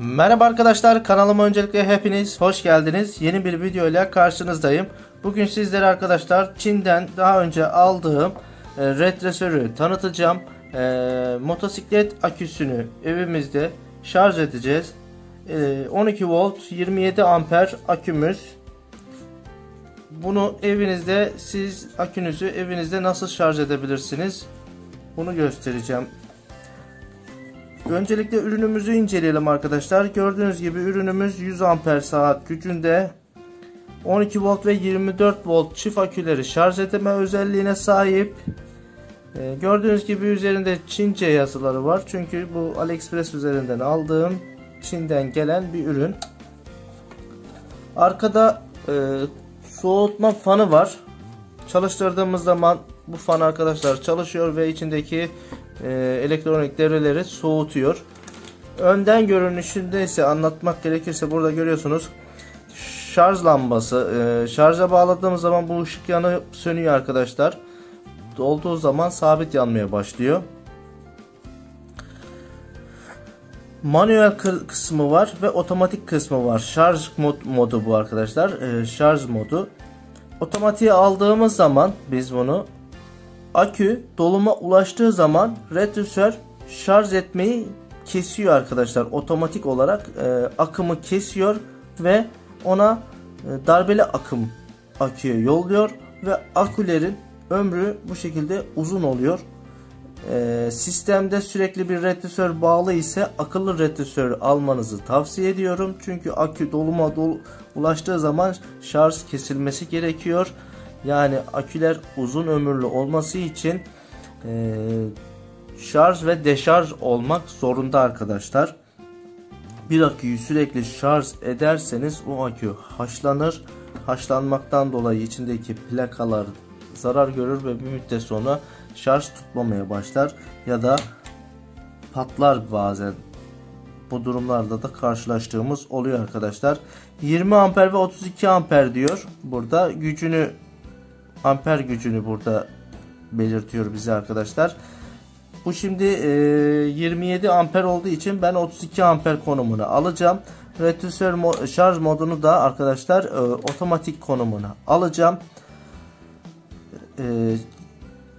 Merhaba arkadaşlar kanalıma öncelikle hepiniz hoş geldiniz. Yeni bir video ile karşınızdayım. Bugün sizlere arkadaşlar Çin'den daha önce aldığım e, retresörü tanıtacağım. E, motosiklet aküsünü evimizde şarj edeceğiz. E, 12 volt 27 amper akümüz. Bunu evinizde siz akünüzü evinizde nasıl şarj edebilirsiniz? Bunu göstereceğim. Öncelikle ürünümüzü inceleyelim arkadaşlar. Gördüğünüz gibi ürünümüz 100 amper saat gücünde 12 volt ve 24 volt çift aküleri şarj etme özelliğine sahip. Ee, gördüğünüz gibi üzerinde Çince yazıları var. Çünkü bu AliExpress üzerinden aldığım Çin'den gelen bir ürün. Arkada e, soğutma fanı var. Çalıştırdığımız zaman bu fan arkadaşlar çalışıyor ve içindeki elektronik devreleri soğutuyor. Önden görünüşünde ise anlatmak gerekirse burada görüyorsunuz şarj lambası. E, şarja bağladığımız zaman bu ışık yanıp sönüyor arkadaşlar. Dolduğu zaman sabit yanmaya başlıyor. Manuel kısmı var ve otomatik kısmı var. Şarj mod modu bu arkadaşlar. E, şarj modu. Otomatiğe aldığımız zaman biz bunu akü doluma ulaştığı zaman retrisör şarj etmeyi kesiyor arkadaşlar. Otomatik olarak e, akımı kesiyor ve ona e, darbeli akım aküye yolluyor ve akülerin ömrü bu şekilde uzun oluyor. E, sistemde sürekli bir retrisör bağlı ise akıllı retrisör almanızı tavsiye ediyorum. Çünkü akü doluma dol ulaştığı zaman şarj kesilmesi gerekiyor. Yani aküler uzun ömürlü olması için e, şarj ve deşarj olmak zorunda arkadaşlar. Bir aküyü sürekli şarj ederseniz o akü haşlanır. Haşlanmaktan dolayı içindeki plakalar zarar görür ve bir müddet sonra şarj tutmamaya başlar ya da patlar bazen. Bu durumlarda da karşılaştığımız oluyor arkadaşlar. 20 amper ve 32 amper diyor. Burada gücünü amper gücünü burada belirtiyor bize arkadaşlar. Bu şimdi e, 27 amper olduğu için ben 32 amper konumunu alacağım. Retrisör mo şarj modunu da arkadaşlar e, otomatik konumuna alacağım. E,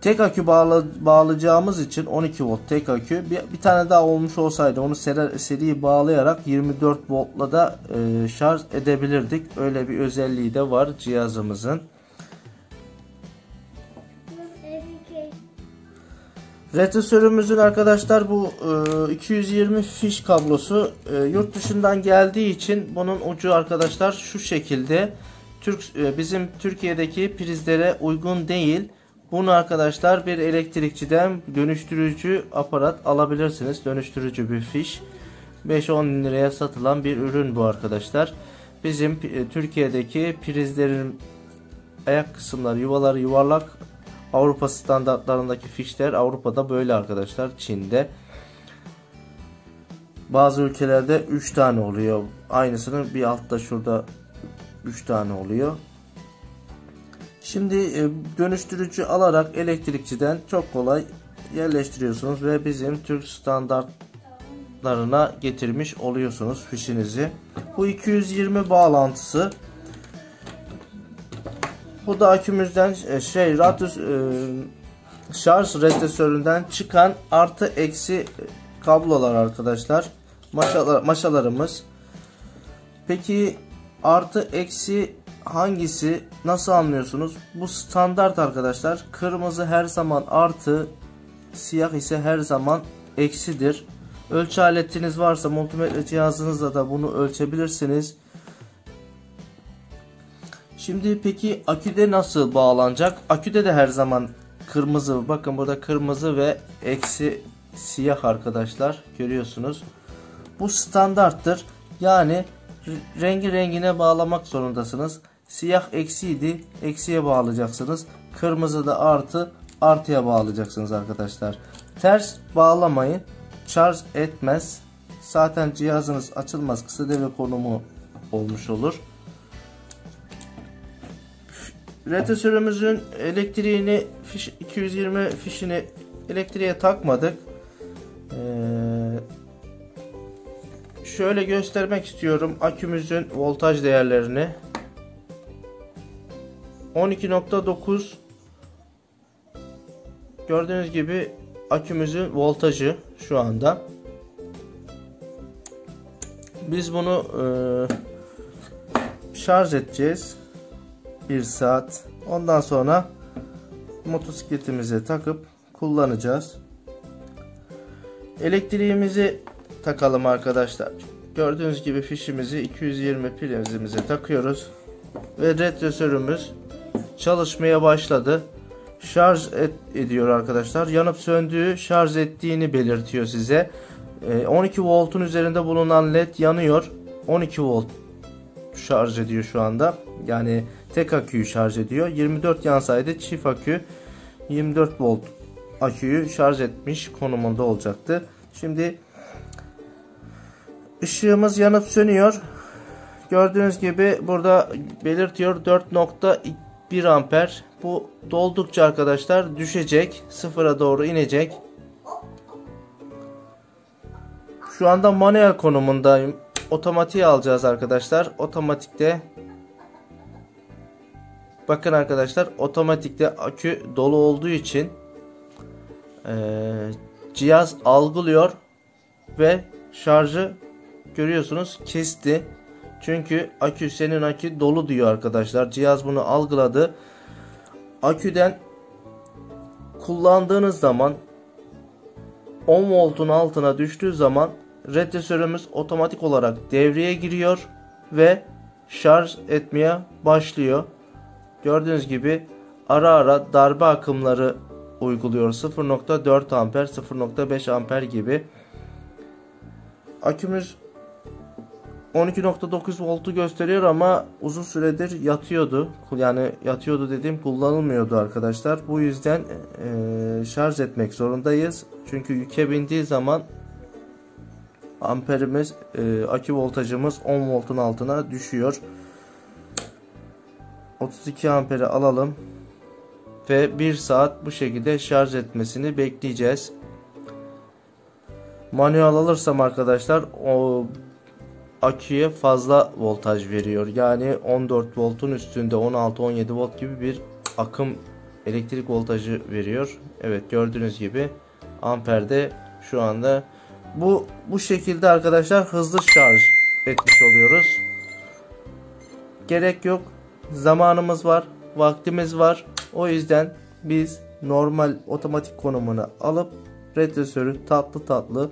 tek akü bağla bağlayacağımız için 12 volt tek akü bir, bir tane daha olmuş olsaydı onu seri, seri bağlayarak 24 voltla da e, şarj edebilirdik. Öyle bir özelliği de var cihazımızın. Retrisörümüzün arkadaşlar bu e, 220 fiş kablosu e, yurt dışından geldiği için bunun ucu arkadaşlar şu şekilde Türk e, bizim Türkiye'deki prizlere uygun değil. Bunu arkadaşlar bir elektrikçiden dönüştürücü aparat alabilirsiniz. Dönüştürücü bir fiş. 5-10 liraya satılan bir ürün bu arkadaşlar. Bizim e, Türkiye'deki prizlerin ayak kısımları yuvaları yuvarlak Avrupa standartlarındaki fişler Avrupa'da böyle arkadaşlar. Çin'de. Bazı ülkelerde 3 tane oluyor. Aynısının bir altta şurada 3 tane oluyor. Şimdi e, dönüştürücü alarak elektrikçiden çok kolay yerleştiriyorsunuz ve bizim Türk standartlarına getirmiş oluyorsunuz fişinizi. Bu 220 bağlantısı bu da akümüzden e, şey radyus e, şarj retesöründen çıkan artı eksi kablolar arkadaşlar. Maşalar, maşalarımız. Peki artı eksi hangisi nasıl anlıyorsunuz? Bu standart arkadaşlar. Kırmızı her zaman artı, siyah ise her zaman eksidir. Ölçü aletiniz varsa multimetre cihazınızla da bunu ölçebilirsiniz. Şimdi peki aküde nasıl bağlanacak? Aküde de her zaman kırmızı. Bakın burada kırmızı ve eksi siyah arkadaşlar. Görüyorsunuz. Bu standarttır. Yani rengi rengine bağlamak zorundasınız. Siyah eksiydi. Eksiye bağlayacaksınız. Kırmızı da artı. Artıya bağlayacaksınız arkadaşlar. Ters bağlamayın. Şarj etmez. Zaten cihazınız açılmaz. Kısa devre konumu olmuş olur. Retesörümüzün elektriğini fiş, 220 fişini elektriğe takmadık. Ee, şöyle göstermek istiyorum akümüzün voltaj değerlerini. 12.9 Gördüğünüz gibi akümüzün voltajı şu anda. Biz bunu e, şarj edeceğiz. 1 saat. Ondan sonra motosikletimize takıp kullanacağız. Elektriğimizi takalım arkadaşlar. Gördüğünüz gibi fişimizi 220 prizimize takıyoruz. Ve retresörümüz çalışmaya başladı. Şarj et, ediyor arkadaşlar. Yanıp söndüğü şarj ettiğini belirtiyor size. 12 voltun üzerinde bulunan led yanıyor. 12 volt şarj ediyor şu anda. Yani tek aküyü şarj ediyor. 24 yansaydı çift akü 24 volt aküyü şarj etmiş konumunda olacaktı. Şimdi ışığımız yanıp sönüyor. Gördüğünüz gibi burada belirtiyor 4.1 amper. Bu doldukça arkadaşlar düşecek. Sıfıra doğru inecek. Şu anda manuel konumundayım. Otomatiğe alacağız arkadaşlar. Otomatikte Bakın arkadaşlar otomatikte akü dolu olduğu için e, cihaz algılıyor ve şarjı görüyorsunuz kesti. Çünkü akü senin akü dolu diyor arkadaşlar. Cihaz bunu algıladı. Aküden kullandığınız zaman 10 voltun altına düştüğü zaman retesörümüz otomatik olarak devreye giriyor ve şarj etmeye başlıyor. Gördüğünüz gibi ara ara darbe akımları uyguluyor. 0.4 amper, 0.5 amper gibi. Akümüz 12.9 voltu gösteriyor ama uzun süredir yatıyordu. Yani yatıyordu dediğim kullanılmıyordu arkadaşlar. Bu yüzden e, şarj etmek zorundayız. Çünkü yüke bindiği zaman amperimiz, e, akü voltajımız 10 voltun altına düşüyor. 32 amperi alalım ve 1 saat bu şekilde şarj etmesini bekleyeceğiz. Manuel alırsam arkadaşlar o aküye fazla voltaj veriyor. Yani 14 voltun üstünde 16-17 volt gibi bir akım elektrik voltajı veriyor. Evet gördüğünüz gibi amperde şu anda bu bu şekilde arkadaşlar hızlı şarj etmiş oluyoruz. Gerek yok. Zamanımız var, vaktimiz var. O yüzden biz normal otomatik konumuna alıp retresörü tatlı tatlı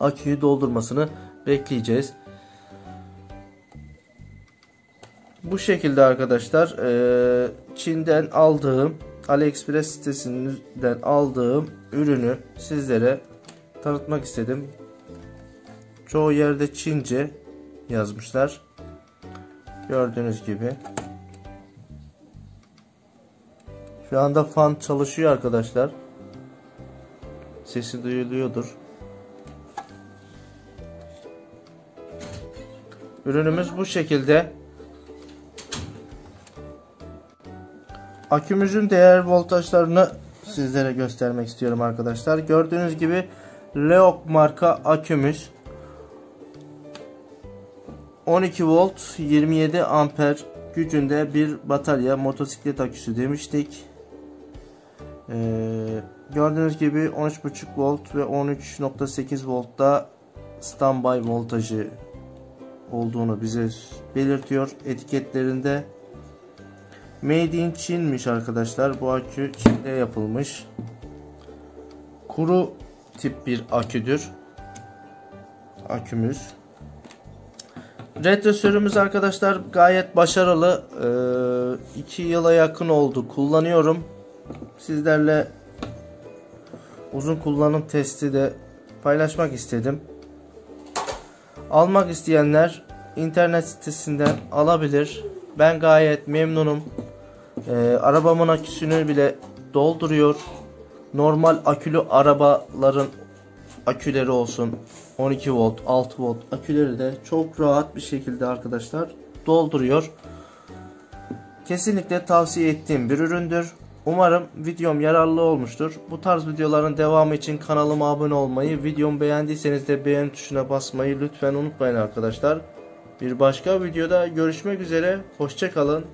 aküyü doldurmasını bekleyeceğiz. Bu şekilde arkadaşlar Çin'den aldığım AliExpress sitesinden aldığım ürünü sizlere tanıtmak istedim. Çoğu yerde Çince yazmışlar. Gördüğünüz gibi. Şu anda fan çalışıyor arkadaşlar. Sesi duyuluyordur. Ürünümüz bu şekilde. Akümüzün değer voltajlarını sizlere göstermek istiyorum arkadaşlar. Gördüğünüz gibi Leok marka akümüz 12 volt 27 amper gücünde bir batarya motosiklet aküsü demiştik. Ee, gördüğünüz gibi 13.5 volt ve 13.8 voltta standby voltajı olduğunu bize belirtiyor etiketlerinde. Made in Çin'miş arkadaşlar. Bu akü Çin'de yapılmış. Kuru tip bir aküdür. Akümüz. Retresörümüz arkadaşlar gayet başarılı. 2 ee, yıla yakın oldu. Kullanıyorum. Sizlerle uzun kullanım testi de paylaşmak istedim. Almak isteyenler internet sitesinden alabilir. Ben gayet memnunum. Ee, arabamın aküsünü bile dolduruyor. Normal akülü arabaların aküleri olsun 12 volt 6 volt aküleri de çok rahat bir şekilde arkadaşlar dolduruyor. Kesinlikle tavsiye ettiğim bir üründür. Umarım videom yararlı olmuştur. Bu tarz videoların devamı için kanalıma abone olmayı, videomu beğendiyseniz de beğen tuşuna basmayı lütfen unutmayın arkadaşlar. Bir başka videoda görüşmek üzere. Hoşçakalın.